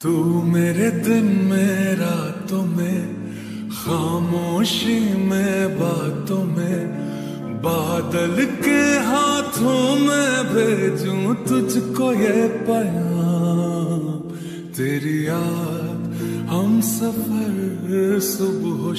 तू मेरे दिन में, रातों में, खामोशी में, बातों में, बादल के हाथों में भेजूं तुझको ये पयाम तेरी याद हम सफ़र सुबह